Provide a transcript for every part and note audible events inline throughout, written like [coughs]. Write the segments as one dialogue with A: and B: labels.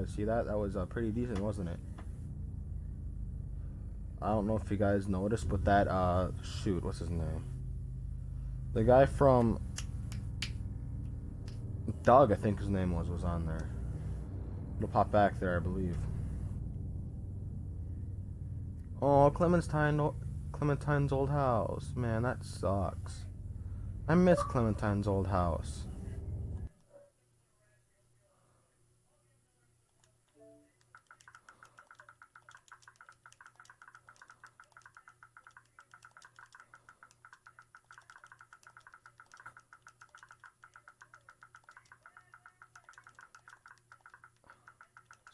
A: Guys see that? That was uh, pretty decent, wasn't it? I don't know if you guys noticed, but that uh, shoot, what's his name? The guy from Doug, I think his name was, was on there. It'll pop back there, I believe. Oh, Clementine, Clementine's old house. Man, that sucks. I miss Clementine's old house.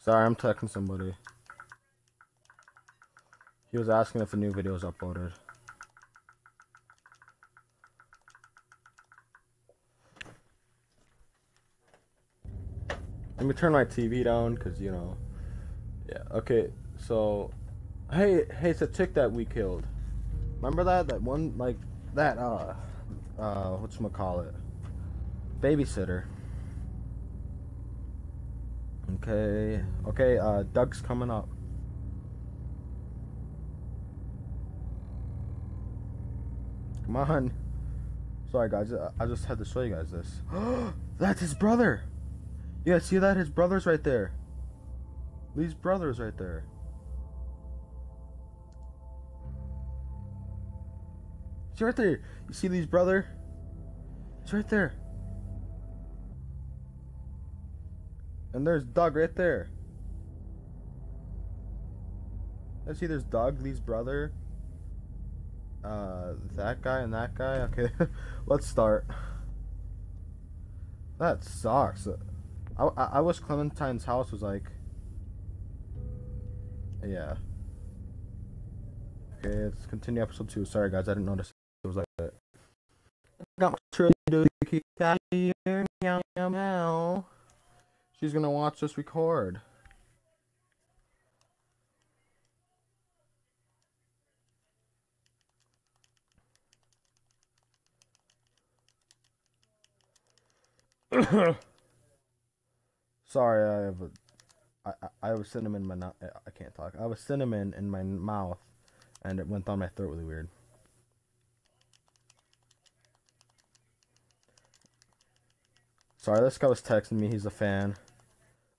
A: Sorry, I'm texting somebody. He was asking if a new video was uploaded. Let me turn my TV down, cause you know. Yeah. Okay. So, hey, hey, it's a chick that we killed. Remember that? That one, like that. Uh, uh, what's call it? Babysitter. Okay. Okay. Uh, Doug's coming up. Come on. Sorry, guys. I just had to show you guys this. [gasps] That's his brother. Yeah, see that? His brother's right there. Lee's brother's right there. He's right there. You see Lee's brother? He's right there. And there's Doug right there. I see there's Doug, Lee's brother. Uh, that guy and that guy. Okay, [laughs] let's start. That sucks. I, I, I wish Clementine's house was like. Yeah. Okay, let's continue episode two. Sorry guys, I didn't notice it was like that. Got my She's gonna watch this record. [coughs] Sorry, I have a. I, I, have cinnamon in my mouth. Eh, I can't talk. I have a cinnamon in my mouth, and it went down my throat really weird. Sorry, this guy was texting me. He's a fan.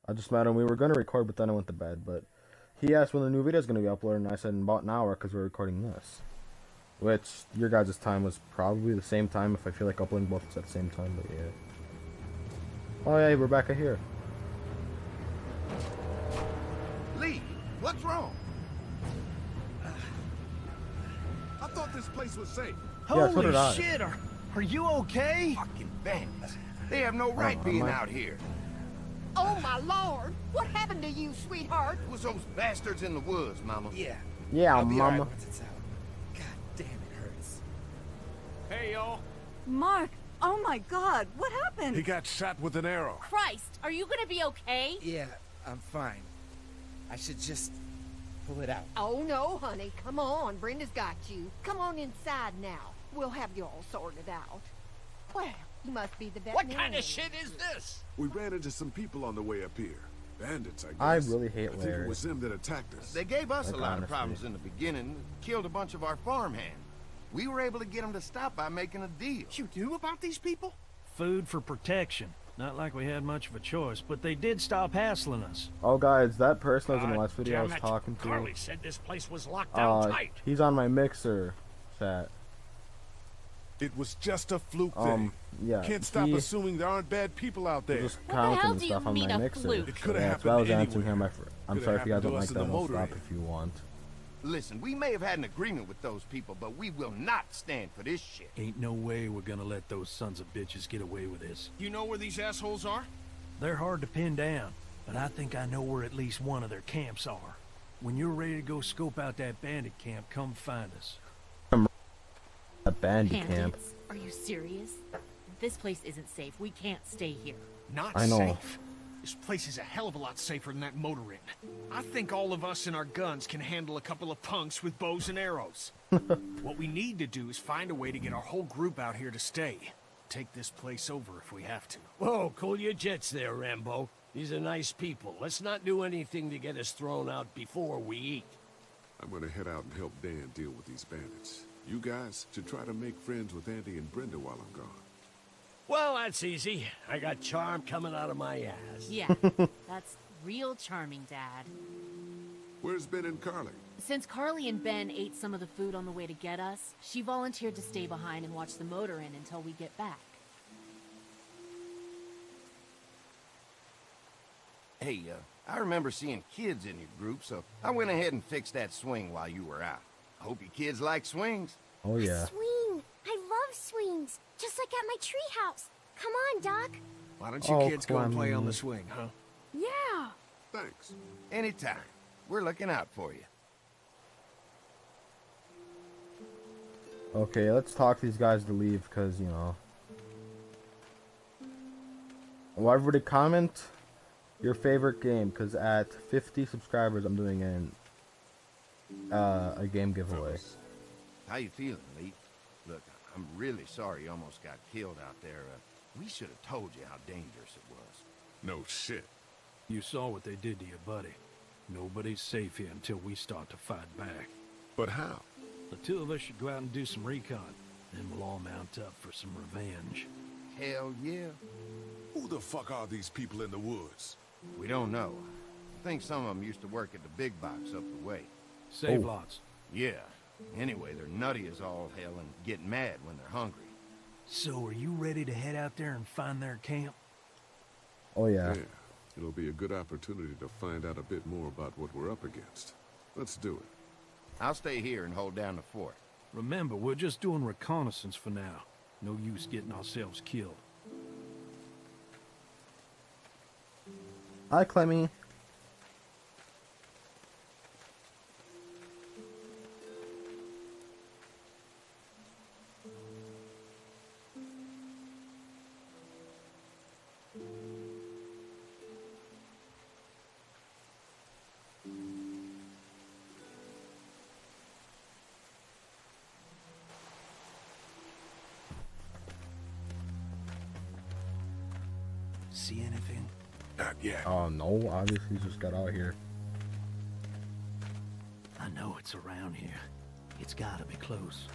A: I just met him. We were gonna record, but then I went to bed. But he asked when the new video is gonna be uploaded, and I said in about an hour because we're recording this. Which your guys' time was probably the same time if I feel like uploading both at the same time. But yeah. Oh yeah, Rebecca here.
B: Lee, what's wrong? I thought this place was safe.
A: Yeah, Holy so
C: shit, are, are you okay?
B: Fucking bandits. They have no right oh, being out here.
D: Oh my lord! What happened to you, sweetheart?
B: It was those bastards in the woods, Mama.
C: Yeah.
A: Yeah, I'll Mama.
C: Right God damn, it hurts.
E: Hey, y'all.
F: Mark, Oh my god, what happened?
E: He got shot with an arrow.
G: Christ, are you gonna be okay?
C: Yeah, I'm fine. I should just pull it out.
D: Oh no, honey, come on. Brenda's got you. Come on inside now. We'll have you all sorted out. Well, you must be the
B: What kind of shit is this?
E: We ran into some people on the way up here. Bandits, I guess.
A: I really hate
E: I think it was them that attacked us.
B: They gave us like, a lot honestly. of problems in the beginning. Killed a bunch of our farmhands. We were able to get them to stop by making a deal.
C: You knew about these people?
H: Food for protection. Not like we had much of a choice, but they did stop hassling us.
A: Oh, guys, that person was in the last video I was talking to.
B: Carley said this place was locked down uh, tight.
A: He's on my mixer chat.
E: It was just a fluke
A: um,
E: thing.
A: Yeah,
E: Can't stop he, assuming there aren't bad people out there.
A: Just counting the stuff on my mixer.
E: Fluke? It could have
A: yeah,
E: happened
A: I was
E: anywhere.
A: answering him. I'm sorry if you guys don't like that. I'll stop if you want.
B: Listen, we may have had an agreement with those people, but we will not stand for this shit.
H: Ain't no way we're gonna let those sons of bitches get away with this.
B: You know where these assholes are?
H: They're hard to pin down, but I think I know where at least one of their camps are. When you're ready to go scope out that bandit camp, come find us.
A: A bandit
G: Bandits?
A: camp?
G: Are you serious? This place isn't safe. We can't stay here.
B: Not
A: I know.
B: safe? This place is a hell of a lot safer than that motor inn. I think all of us and our guns can handle a couple of punks with bows and arrows. [laughs] what we need to do is find a way to get our whole group out here to stay. Take this place over if we have to.
I: Whoa, cool your jets there, Rambo. These are nice people. Let's not do anything to get us thrown out before we eat.
E: I'm gonna head out and help Dan deal with these bandits. You guys should try to make friends with Andy and Brenda while I'm gone.
I: Well, that's easy. I got charm coming out of my ass.
G: Yeah, [laughs] that's real charming, Dad.
E: Where's Ben and Carley?
G: Since Carley and Ben ate some of the food on the way to get us, she volunteered to stay behind and watch the motor in until we get back.
J: Hey, uh, I remember seeing kids in your group, so I went ahead and fixed that swing while you were out. I hope you kids like swings.
A: Oh yeah.
K: Swing! I love swings! Just like at my treehouse. Come on, Duck.
B: Why don't you
A: Oh,
B: kids go and play on the swing, huh?
K: Yeah!
E: Thanks.
J: Anytime. We're looking out for you.
A: Okay, let's talk these guys to leave because you know. Well, everybody comment your favorite game because at 50 subscribers, I'm doing an uh, a game giveaway.
J: How you feeling, Lee? Look, I'm really sorry you almost got killed out there. Uh, we should have told you how dangerous it was.
E: No shit.
H: You saw what they did to your buddy. Nobody's safe here until we start to fight back.
E: But how?
H: The two of us should go out and do some recon. Then we'll all mount up for some revenge.
J: Hell yeah.
E: Who the fuck are these people in the woods?
J: We don't know. I think some of them used to work at the big box up the way.
H: Save
A: Oh.
H: lots.
J: Yeah. Anyway, they're nutty as all hell and get mad when they're hungry.
H: So are you ready to head out there and find their camp?
A: Oh yeah.
E: Yeah. It'll be a good opportunity to find out a bit more about what we're up against. Let's do it.
J: I'll stay here and hold down the fort.
H: Remember, we're just doing reconnaissance for now. No use getting ourselves killed.
A: Hi, Clemmy. Obviously just got out here.
H: I know it's around here. It's gotta be close.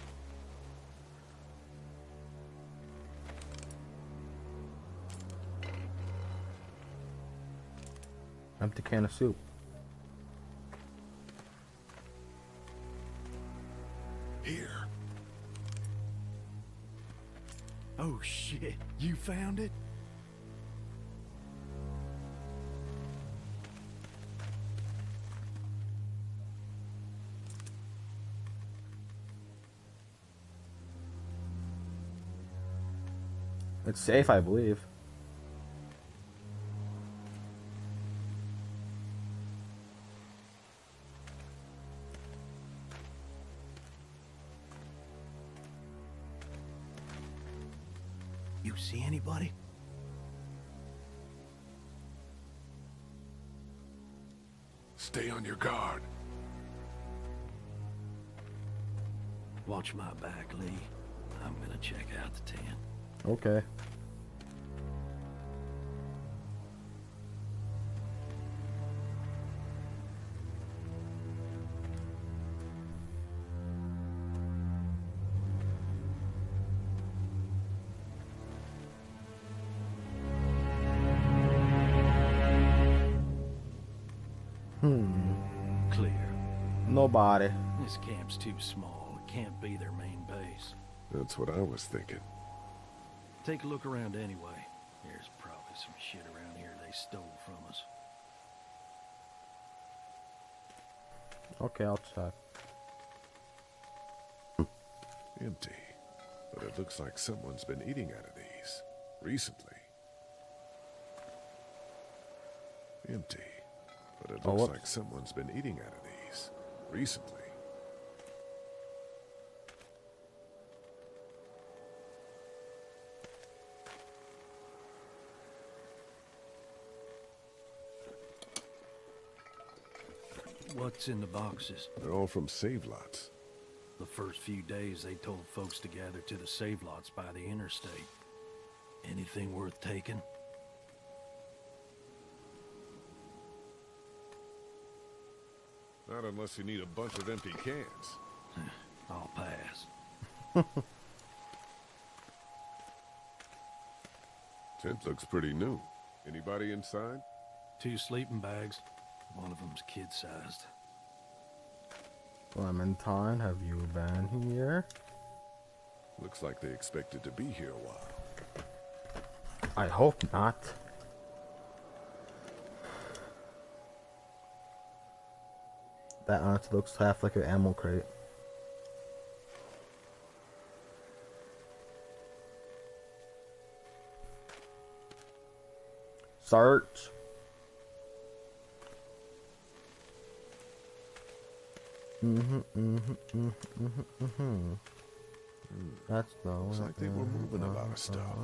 A: Empty can of soup.
E: Here.
H: Oh shit, you found it?
A: It's safe, I believe.
H: You see anybody?
E: Stay on your guard.
H: Watch my back, Lee. I'm gonna check out the tent.
A: Okay. Nobody.
H: This camp's too small. It can't be their main base.
E: That's what I was thinking.
H: Take a look around anyway. There's probably some shit around here they stole from us.
A: Okay, I'll check.
E: Empty. But it looks like someone's been eating out of these. Recently. Empty. But it
A: Oh,
E: looks
A: whoops.
E: like someone's been eating out of these. Recently.
H: What's in the boxes?
E: They're all from save lots.
H: The first few days they told folks to gather to the save lots by the interstate. Anything worth taking?
E: Not unless you need a bunch of empty cans. [laughs]
H: I'll pass. [laughs]
E: Tent looks pretty new. Anybody inside?
H: Two sleeping bags. One of them's kid-sized.
A: Clementine, have you been here?
E: Looks like they expected to be here a while.
A: I hope not. That honestly looks half like an ammo crate. Search. Mm-hmm, mm-hmm, mm-hmm, mm-hmm, mm-hmm. That's the
E: Looks like they were moving a lot of stuff.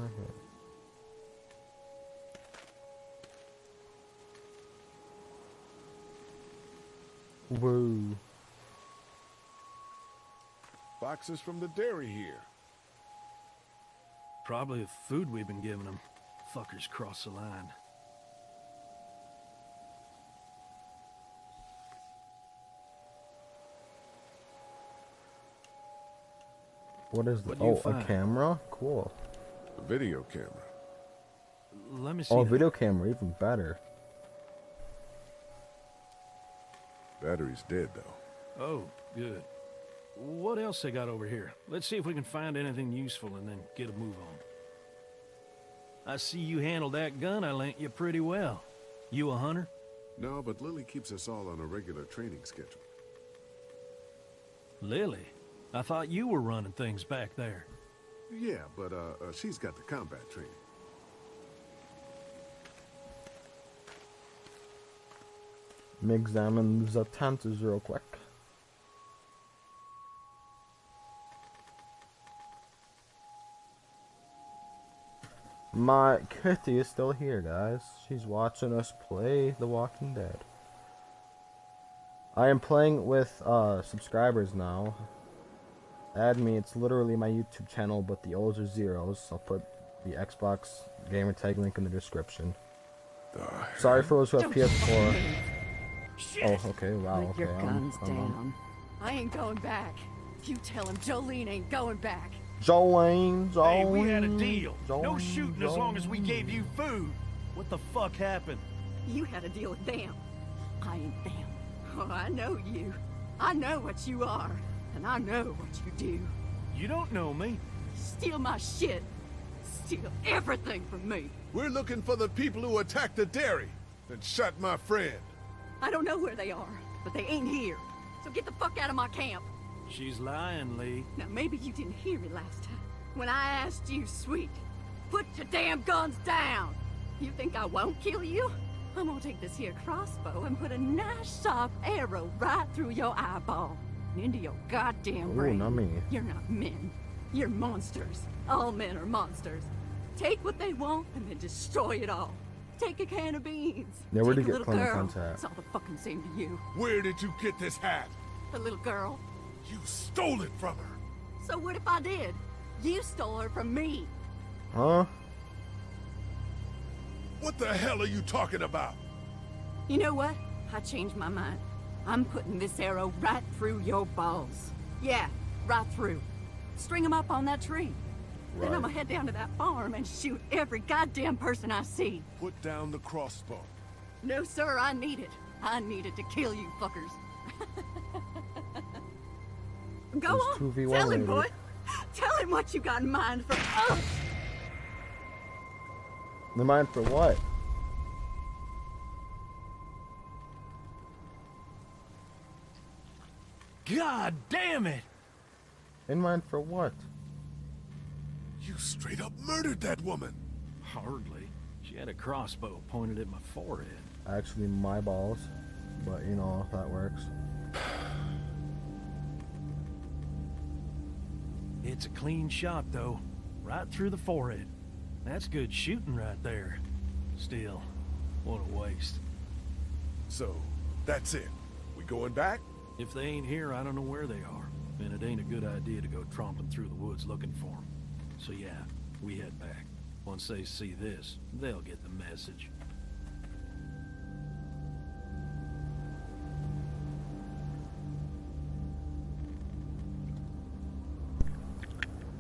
A: Whoa.
E: Boxes from the dairy here.
H: Probably the food we've been giving them. Fuckers cross the line.
A: What is the
H: What do you
A: oh a camera? Cool.
E: A video camera.
H: Let me oh, see.
A: Oh,
H: that.
A: video camera, even better.
E: Battery's dead though.
H: Oh, good. What else they got over here? Let's see if we can find anything useful and then get a move on. I see you handled that gun I lent you pretty well. You a hunter?
E: No, but Lilly keeps us all on a regular training schedule.
H: Lilly? I thought you were running things back there.
E: Yeah, but uh, uh she's got the combat training.
A: Let me examine the tenters real quick. My kitty is still here, guys. She's watching us play The Walking Dead. I am playing with uh, subscribers now. Add me. It's literally my YouTube channel, but the O's are zeros. I'll put the Xbox gamer tag link in the description. Sorry for those who have PS4. Oh, okay. Wow.
F: Put
A: Okay.
F: your
A: I'm-
F: guns
A: I'm on.
F: down. I ain't going back. You tell him Jolene ain't going back.
A: Jolene, Jolene.
H: Hey, we had a deal. no
A: Jolene,
H: shooting as long as we gave you food. What the fuck happened?
F: You had a deal with them. I ain't them. Oh, I know you. I know what you are. And I know what you do.
H: You don't know me.
F: Steal my shit. Steal everything from me.
E: We're looking for the people who attacked the dairy and shot my friend.
F: I don't know where they are, but they ain't here. So get the fuck out of my camp.
H: She's lying, Lee.
F: Now, maybe you didn't hear me last time. When I asked you, sweet, put your damn guns down. You think I won't kill you? I'm gonna take this here crossbow and put a nice sharp arrow right through your eyeball and into your goddamn
A: Ooh,
F: brain.
A: not me.
F: You're not men. You're monsters. All men are monsters. Take what they want and then destroy it all. Take a can of beans.
A: Yeah, where'd
F: Take
A: you get
F: little girl.
A: Clementine's hat?
F: It's all the fucking same to you.
E: Where did you get this hat?
F: The little girl.
E: You stole it from her.
F: So what if I did? You stole her from me.
A: Huh?
E: What the hell are you talking about?
F: You know what? I changed my mind. I'm putting this arrow right through your balls. Yeah, right through. String 'em up on that tree. Then I'm gonna head down to that farm and shoot every goddamn person I see.
E: Put down the crossbow.
F: No, sir, I need it. I need it to kill you fuckers. [laughs] Go
A: There's
F: on,
A: 2v1
F: tell him,
A: lady.
F: boy. Tell him what you got in mind for us.
A: The mind for what?
H: God damn it!
A: In mind for what?
E: You straight up murdered that woman.
H: Hardly. She had a crossbow pointed at my forehead.
A: Actually, my balls. But you know, if that works.
H: It's a clean shot, though. Right through the forehead. That's good shooting right there. Still, what a waste.
E: So, that's it. We going back?
H: If they ain't here, I don't know where they are. And it ain't a good idea to go tromping through the woods looking for them. So yeah, we head back. Once they see this, they'll get the message.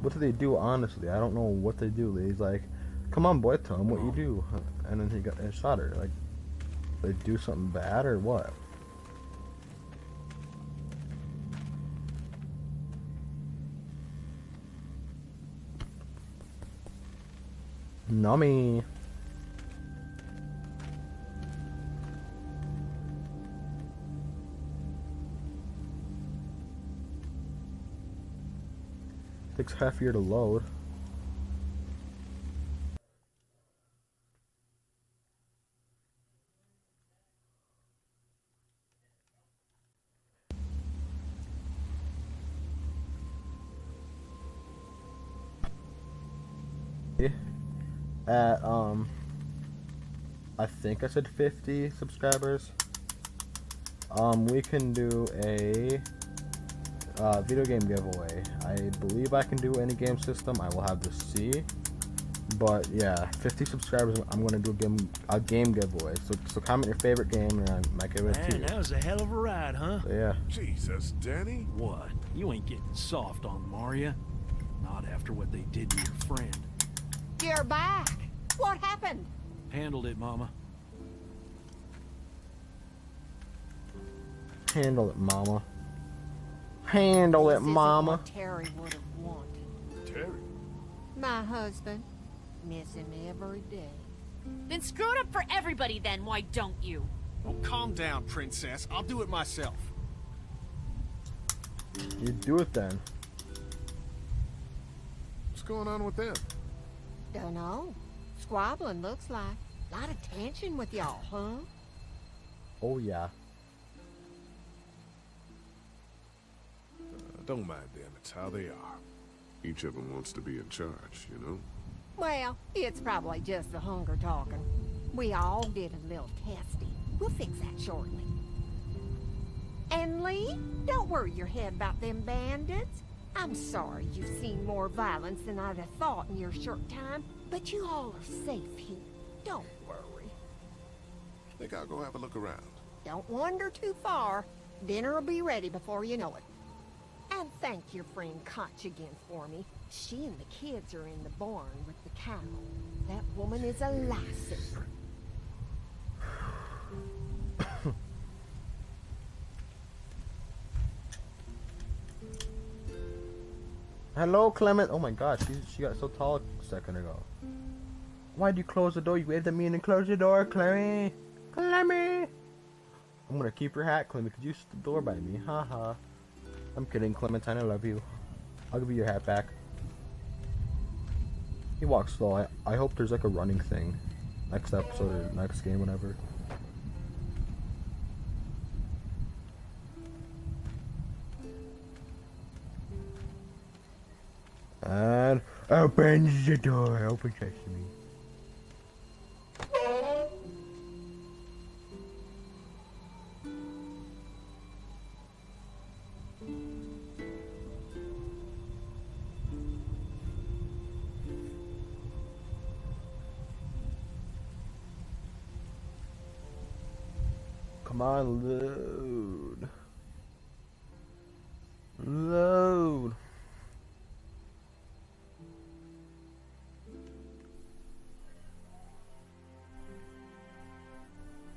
A: What do they do, honestly? I don't know what they do. He's like, come on, boy, tell him what you do. And then he got shot her. Like, they do something bad or what? Nummy. Takes half year to load. At um I think I said 50 subscribers. Um we can do a uh, video game giveaway. I believe I can do any game system. I will have to see. But yeah, 50 subscribers. I'm gonna do a game a game giveaway. So so comment your favorite game and I might give it to
H: Man,
A: you.
H: that was a hell of a ride, huh?
A: So, yeah.
E: Jesus, Danny.
H: What? You ain't getting soft on them, are ya? Not after what they did to your friend.
D: You're back. What happened?
H: Handled it, Mama.
A: Handle it, mama. Handle it,
D: This isn't
A: mama.
D: what Terry would have wanted.
E: Terry?
D: My husband. Miss him every day.
G: Then screw it up for everybody then, why don't you?
B: Oh, calm down, princess. I'll do it myself.
A: You do it then.
E: What's going on with them?
D: Dunno. Squabbling looks like. A lot of tension with y'all, huh?
A: Oh yeah.
E: Uh, don't mind them. It's how they are. Each of them wants to be in charge, you know?
D: Well, it's probably just the hunger talking. We all did a little testing. We'll fix that shortly. And Lee, don't worry your head about them bandits. I'm sorry you've seen more violence than I'd have thought in your short time, but you all are safe here. Don't worry.
E: Think I'll go have a look around.
D: Don't wander too far. Dinner will be ready before you know it. And thank your friend Katjaa again for me. She and the kids are in the barn with the cow. That woman is a lifesaver.
A: Hello, Clement. Oh my God, she, she got so tall a second ago. Why'd you close the door? You waved at me and then closed the door, Clemmy. Clemmy. I'm gonna keep your hat, Clemmy, because you stood the door by me. Haha. I'm kidding, Clementine. I love you. I'll give you your hat back. He walks slow. I, I hope there's like a running thing. Next episode or next game, whatever. And open the door. Open sesame.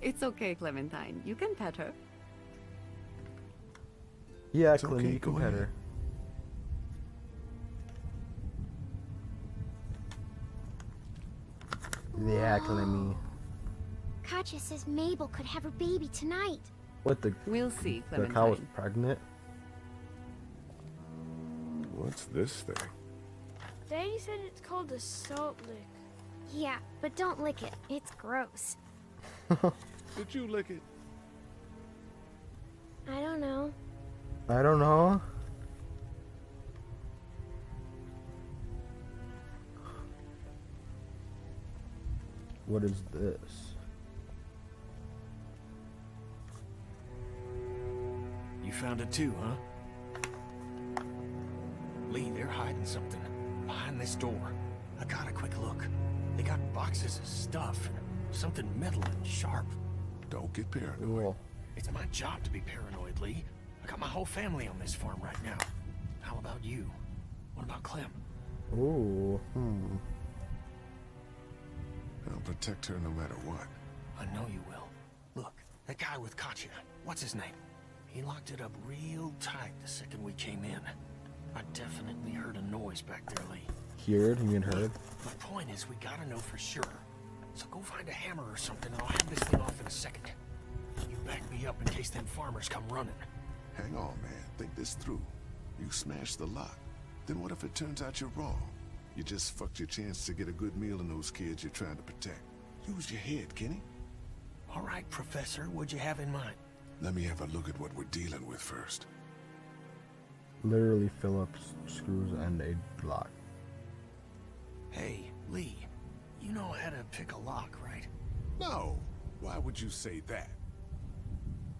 F: It's okay, Clementine. You can pet her.
A: Yeah,
E: It's
A: Clemmy,
E: okay,
A: you can
E: go
A: pet
E: ahead.
A: her. Yeah, Clemmy.
K: Katjaa says Mabel could have her baby tonight.
A: What the?
F: We'll see,
A: The cow was pregnant.
E: What's this thing?
L: Daddy said it's called a salt lick.
K: Yeah, but don't lick it. It's gross. [laughs]
E: Did you lick it?
K: I don't know.
A: I don't know. What is this?
B: You found it too, huh? Lee, they're hiding something behind this door. I got a quick look. They got boxes of stuff and something metal and sharp.
E: Don't get paranoid.
A: Cool.
B: It's my job to be paranoid, Lee. I got my whole family on this farm right now. How about you? What about Clem?
A: Ooh, hmm.
E: I'll protect her no matter what.
B: I know you will. Look, that guy with Katjaa, what's his name? He locked it up real tight the second we came in. I definitely heard a noise back there, Lee.
A: Heard? You mean heard?
B: My point is, we gotta know for sure. So go find a hammer or something, and I'll have this thing off in a second. You back me up in case them farmers come running.
E: Hang on, man. Think this through. You smash the lock. Then what if it turns out you're wrong? You just fucked your chance to get a good meal in those kids you're trying to protect. Use your head, Kenny.
B: All right, Professor, what'd you have in mind?
E: Let me have a look at what we're dealing with first.
A: Literally Phillips screws and a lock.
B: Hey, Lee, you know how to pick a lock, right?
E: No. Why would you say that?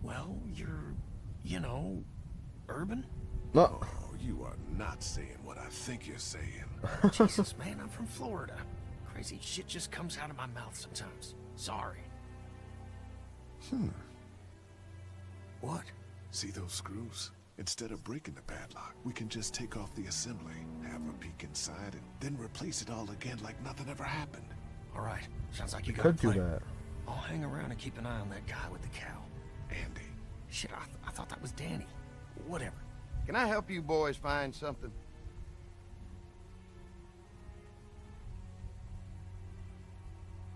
B: Well, you're, you know, urban?
A: No.
E: Oh, you are not saying what I think you're saying. [laughs]
B: Jesus, man, I'm from Florida. Crazy shit just comes out of my mouth sometimes. Sorry.
E: Hmm.
B: What?
E: See those screws? Instead of breaking the padlock, we can just take off the assembly, have a peek inside, and then replace it all again like nothing ever happened.
B: All right. Sounds like you
A: You
B: got a
A: could do
B: plan.
A: that.
B: I'll hang around and keep an eye on that guy with the cow.
E: Andy.
B: Shit, I, th I thought that was Danny. Whatever.
J: Can I help you boys find something?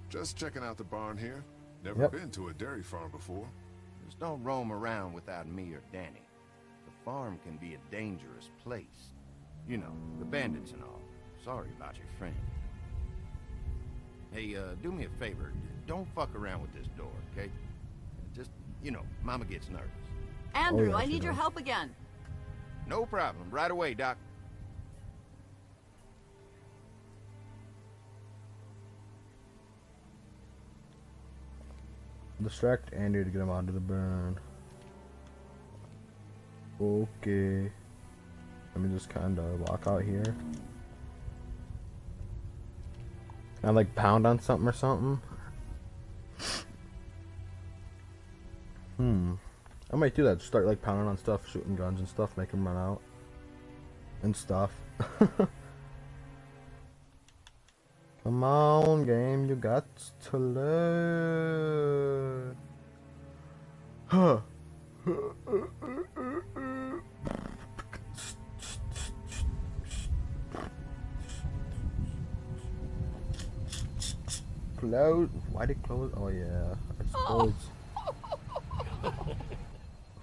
E: Just checking out the barn here. Never
A: Yep.
E: been to a dairy farm before.
J: Just don't roam around without me or Danny. The farm can be a dangerous place. You know, the bandits and all. Sorry about your friend. Hey, uh, do me a favor. Don't fuck around with this door, okay? Just, you know, Mama gets nervous.
F: Andrew,
A: yeah,
F: I need your
A: does.
F: help again.
J: No problem. Right away, Doc.
A: Distract Andy to get him out of the burn. Okay. Let me just kind of walk out here. I like pound on something or something? Hmm. I might do that. Start like pounding on stuff, shooting guns and stuff, make them run out. And stuff. [laughs] Come on, game, you got to learn. Huh. Close. Why did close? Oh yeah, I suppose. Oh. [laughs]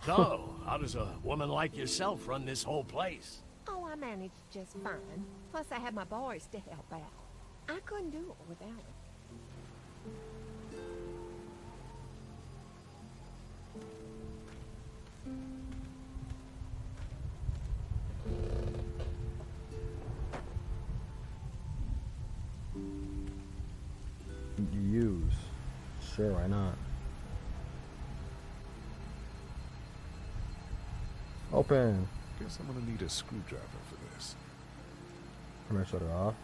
I: So, how does a woman like yourself run this whole place?
D: Oh, I managed just fine. Plus, I had my boys to help out. I couldn't do it without it.
A: Sure, why not? Open.
E: Guess I'm gonna need a screwdriver for this.
A: I'm gonna shut it off.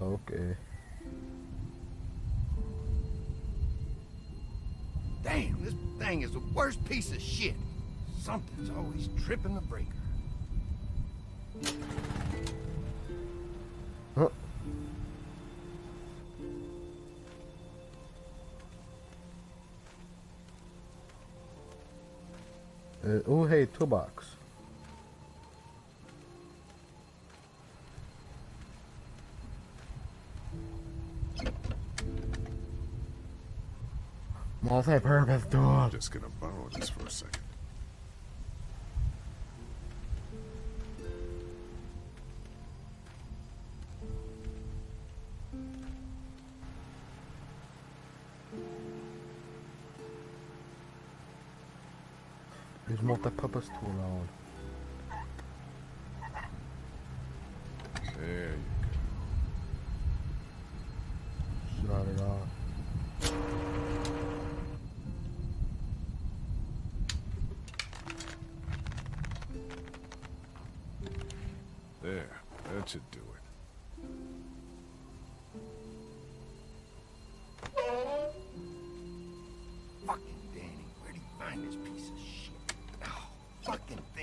A: Okay.
J: Damn, this thing is the worst piece of shit. Something's always tripping the breaker.
A: Uh, oh, hey, toolbox. Multi-purpose tool.
E: I'm just gonna borrow this for a second.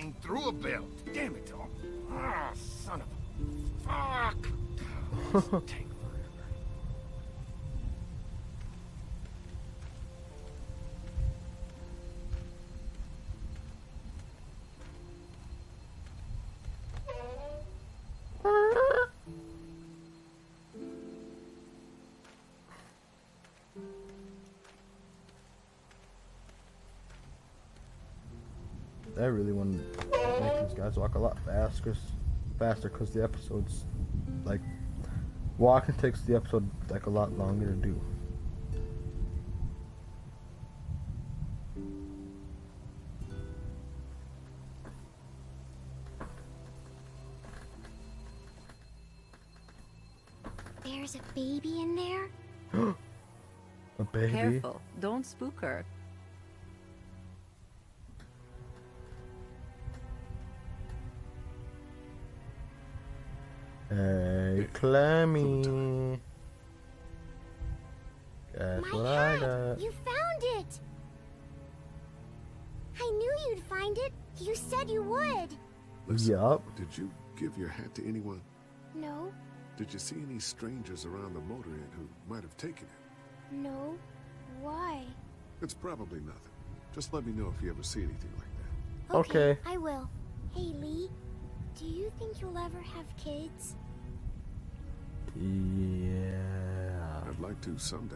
J: Thing through a belt. Damn it, dog. Ah, son of a... Fuck. [laughs] Take
A: I really want to make these guys walk a lot faster, faster, cause the episodes, like, walking takes the episode like a lot longer to do.
K: There's a baby in there? [gasps]
A: a baby.
M: Careful, don't spook her.
A: Hey, Clemmy. Guess
K: My
A: what I
K: hat!
A: got?
K: You found it! I knew you'd find it. You said you would.
E: Listen,
A: Yup.
E: Did you give your hat to anyone?
K: No,
E: Did you see any strangers around the motor inn who might have taken it?
K: no. Why?
E: It's probably nothing. Just let me know if you ever see anything like that.
A: Okay.
K: I will. Hey, Lee. Do you think you'll ever have kids?
A: Yeah.
E: I'd like to someday.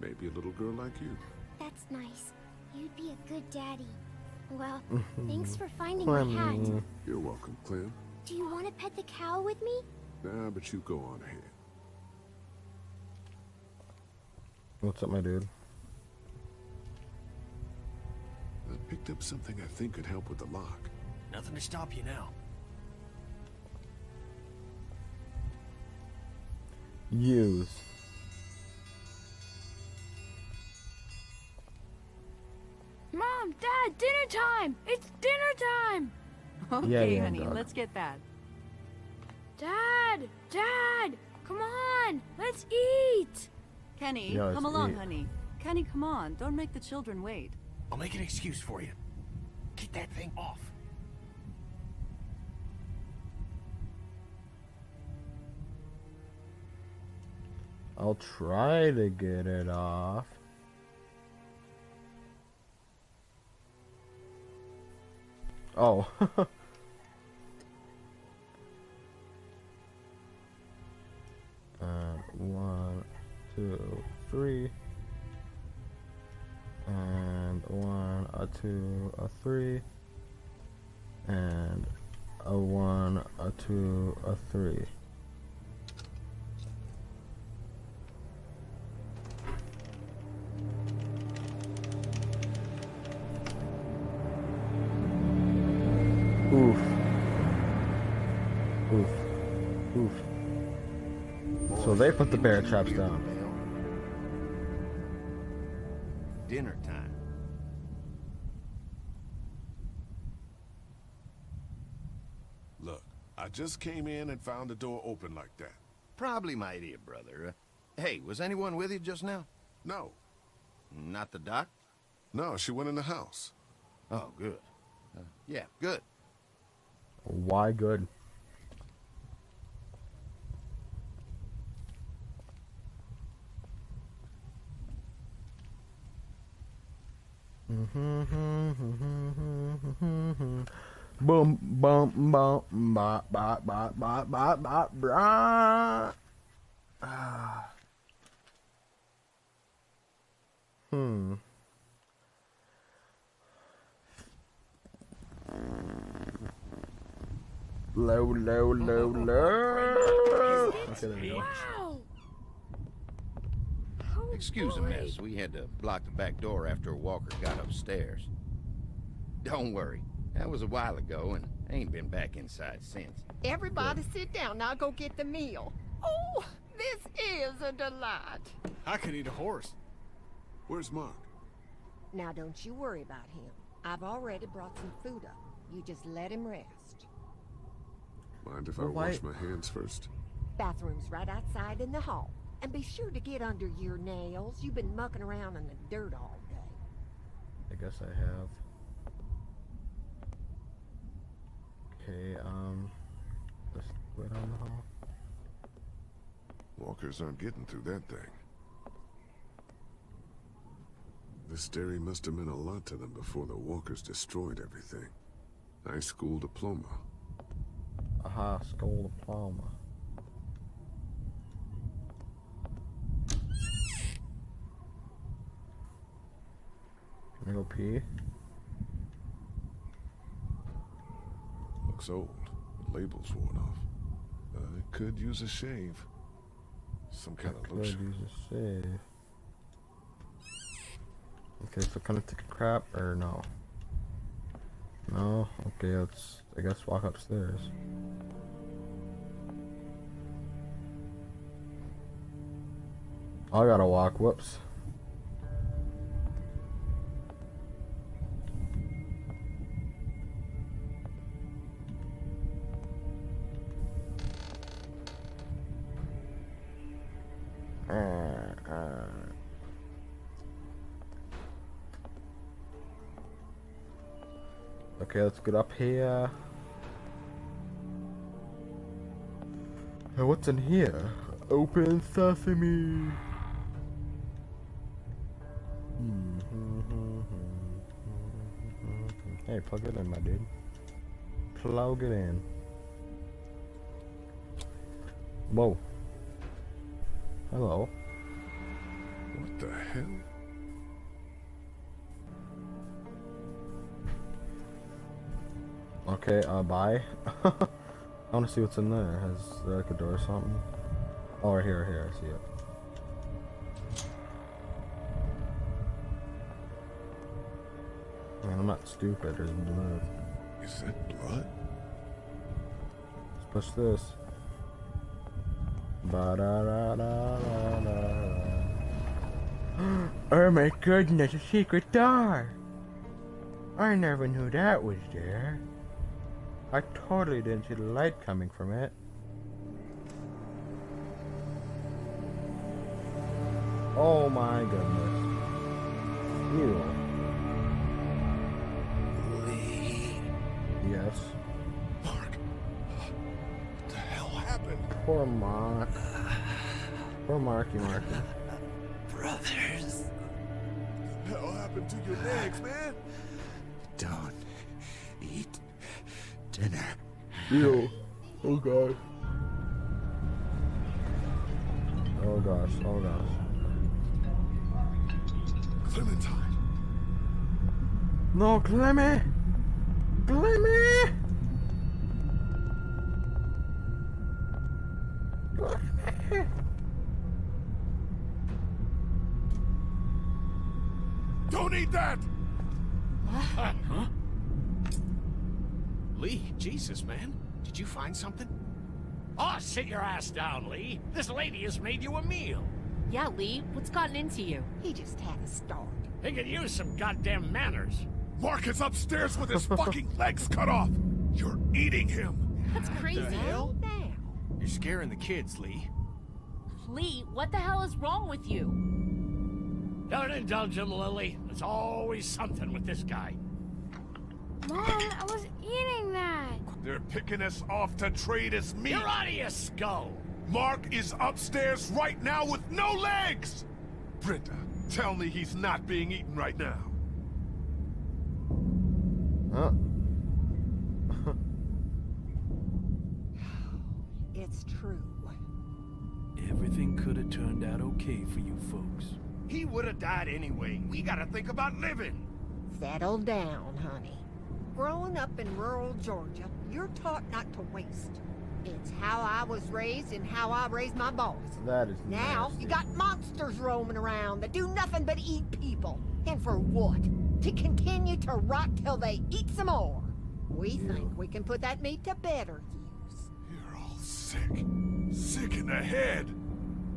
E: Maybe a little girl like you.
K: That's nice. You'd be a good daddy. Well, [laughs] thanks for finding my hat.
E: You're welcome, Clem.
K: Do you want to pet the cow with me?
E: Nah, but you go on ahead.
A: What's up, my dude?
E: I picked up something I think could help with the lock.
B: Nothing to stop you now.
A: Use.
L: Mom, Dad, dinner time! It's dinner time!
M: Okay,
A: yeah,
M: honey,
A: dog.
M: let's get that.
L: Dad! Dad! Come on! Let's eat!
M: Kenny,
A: Yeah,
M: come along,
A: eat.
M: honey. Kenny, come on. Don't make the children wait.
B: I'll make an excuse for you. Get that thing off.
A: I'll try to get it off. Oh. [laughs] uh, one, two, three. And one, a two, a three. And a one, a two, a three. Oof. Oof. Oof. So they put the bear traps down.
J: Dinner time.
E: Look, I just came in and found the door open like that.
J: Probably my idiot brother. Uh, hey, was anyone with you just now?
E: No.
J: Not the doc?
E: No, she went in the house.
J: Oh, good. Uh, yeah, good.
A: Why good? Boom, bum, bum, ba, ba, ba, ba, ba, ba, bra. Ah. Hmm. Low, low, oh, low, oh, oh. low. Okay, there we go.
L: Wow!
J: Excuse the mess. We had to block the back door after Walker got upstairs. Don't worry. That was a while ago, and I ain't been back inside since.
D: Everybody sit down. I'll go get the meal. Oh, this is a delight.
B: I could eat a horse.
E: Where's Mark?
D: Now, don't you worry about him. I've already brought some food up. You just let him rest.
E: Mind if I
A: Well, why-
E: wash my hands first?
D: Bathroom's right outside in the hall. And be sure to get under your nails. You've been mucking around in the dirt all day.
A: I guess I have. Okay, um, let's go down the hall.
E: Walkers aren't getting through that thing. This dairy must have meant a lot to them before the walkers destroyed everything. High school diploma.
A: A high school diploma. Can I go pee?
E: Looks old. The label's worn off. Uh, it could use a shave. Some kind of
A: Could
E: lotion.
A: use a save. Okay, so can I take a crap or no? No? Okay, let's, I guess, walk upstairs. I gotta walk, whoops. Uh, uh. Okay, let's get up here. Hey, what's in here? Open sesame. Hmm. Hey, plug it in, my dude. Plug it in. Whoa. Hello.
E: What the hell?
A: Okay, uh, bye. [laughs] I want to see what's in there. Has there like a door or something? Oh, right here, right here. I see it. Man, I'm not stupid. There's blood.
E: Is that blood?
A: Let's push this. Ba da da da da da. Oh my goodness, a secret door! I never knew that was there. I totally didn't see the light coming from it. Oh my goodness. Ew.
E: Lee.
A: Yes.
E: Mark. What the hell happened?
A: Poor Mark. Poor Marky Marky.
E: Brothers. What the hell happened to your legs, man?
A: Ew. Oh god. Oh gosh, oh gosh.
E: Clementine.
A: No, Clemmy! Clemmy! Clemmy!
E: Don't eat that!
B: Huh? Lee, Jesus, man. Did you find something?
I: Oh, sit your ass down, Lee. This lady has made you a meal.
G: Yeah, Lee, what's gotten into you?
D: He just had a start.
I: He could use some goddamn manners.
E: Mark is upstairs with his fucking [laughs] legs cut off. You're eating him.
G: That's crazy.
B: What the hell? You're scaring the kids, Lee.
G: Lee, what the hell is wrong with you?
I: Don't indulge him, Lilly. There's always something with this guy.
L: Mom, I was eating that.
E: They're picking us off to trade as meat.
I: You're out of your skull.
E: Mark is upstairs right now with no legs! Brenda, tell me he's not being eaten right now.
A: Huh? [sighs]
D: It's true.
H: Everything could have turned out okay for you folks.
B: He would have died anyway. We gotta think about living.
D: Settle down, honey. Growing up in rural Georgia, you're taught not to waste. It's how I was raised and how I raised my boys.
A: That is
D: Now,
A: nasty.
D: you got monsters roaming around that do nothing but eat people. And for what? To continue to rot till they eat some more. We think we can put that meat to better use.
E: You're all sick. Sick in the head.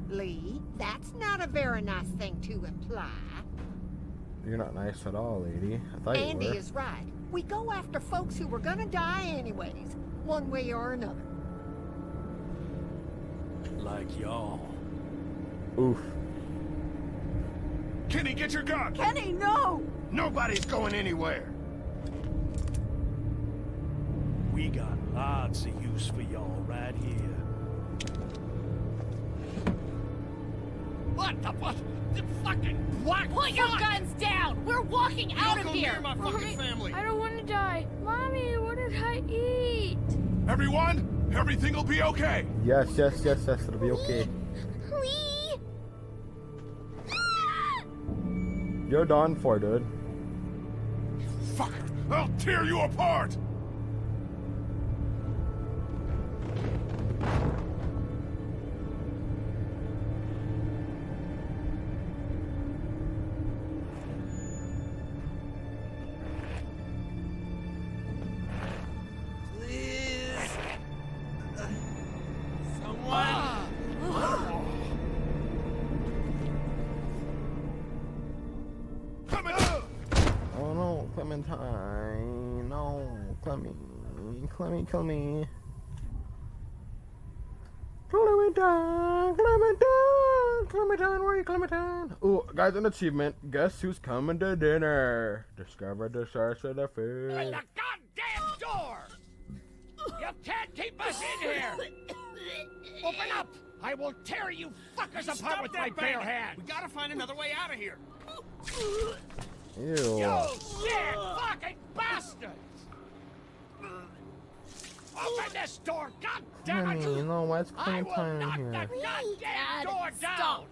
D: Lee, that's not a very nice thing to imply.
A: You're not nice at all, lady. I thought
D: Andy
A: you were.
D: Andy is right. We go after folks who were gonna die anyways, one way or another.
H: Like y'all.
A: Oof.
E: Kenny, get your gun!
F: Kenny, no!
B: Nobody's going anywhere.
H: We got lots of use for y'all right here.
I: What the what? The fucking what?
G: Put your guns down! We're walking out of here!
I: my fucking family.
L: I don't want to die. Mommy, what did I eat?
E: Everyone, everything will be okay.
A: Yes, yes, yes, yes. It'll be okay.
K: Lee! [gasps]
A: You're done for, dude.
E: You fucker, I'll tear you apart.
A: Clemmy, kill me. Clementine, Clementine, Clementine, where are you, Clementine? Oh, guys, an achievement. Guess who's coming to dinner? Discover the source of the
I: Open
A: food.
I: the goddamn door! You can't keep us in here! Open up! I will tear you fuckers apart with my bare hands!
B: We gotta find another way out of here.
A: Ew.
I: You sick fucking bastards! Open this door, god damn it!
A: Clemmy, no, why is
I: I will
A: Clementine
I: knock
A: in
I: that
A: here?
I: goddamn door down!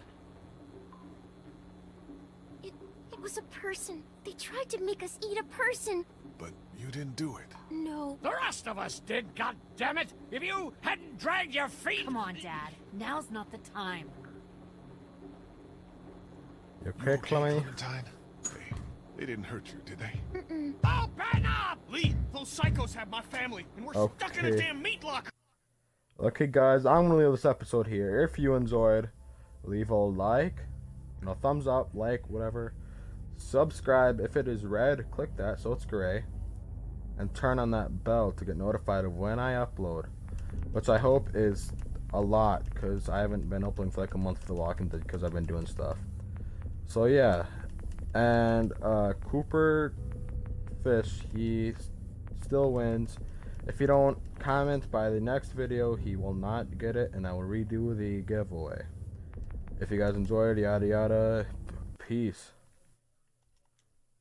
K: It, it was a person. They tried to make us eat a person.
E: But you didn't do it.
K: No.
I: The rest of us did, god damn it! If you hadn't dragged your feet!
G: Come on, Dad. Now's not the time.
A: You're okay, Clemmy?
E: Clementine? Hey, they didn't hurt you, did they?
I: Open oh, up!
B: Lee, those psychos have my family, and we're stuck in a
A: Okay.
B: damn meat locker.
A: Okay, guys, I'm gonna leave this episode here. If you enjoyed, leave a like, you know, thumbs up, like, whatever. Subscribe if it is red, click that so it's gray, and turn on that bell to get notified of when I upload, which I hope is a lot because I haven't been uploading for like a month for The Walking Dead because I've been doing stuff. So yeah, and uh, Cooper Fish he still wins. If you don't comment by the next video, he will not get it, and I will redo the giveaway. If you guys enjoyed, yada yada, peace.